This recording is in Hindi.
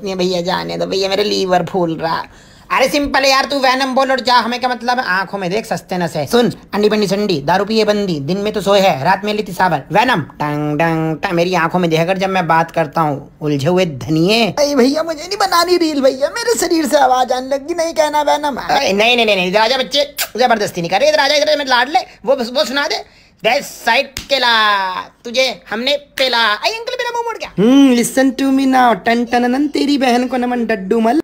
दोस्त नहीं है भैया जाने दो। भैया मेरे लीवर फूल रहा। अरे सिंपल है यार तू वैनम बोल और जा। हमें क्या मतलब? है आँखों में देख सस्ते न से सुन अंडी बंडी संडी दारू पिए बंदी दिन में तो सोए है रात में ली साबर वैनम टंग टंग टंग। मेरी आँखों में देख जब मैं बात करता हूँ उलझे हुए धनिए। भैया मुझे नहीं बनानी रील भैया। मेरे शरीर से आवाज़ आने लगी नहीं कहना वैनम नहीं नहीं नहीं नहीं राजा बच्चे ज़बरदस्ती नहीं कर। रहे राजा इधर लाड ले वो वो सुना दे। साइड केला तुझे हमने पेला। आई अंकल मुड़ गया। Hmm listen to me now टन टन तेरी बहन को नमन डड्डू मल।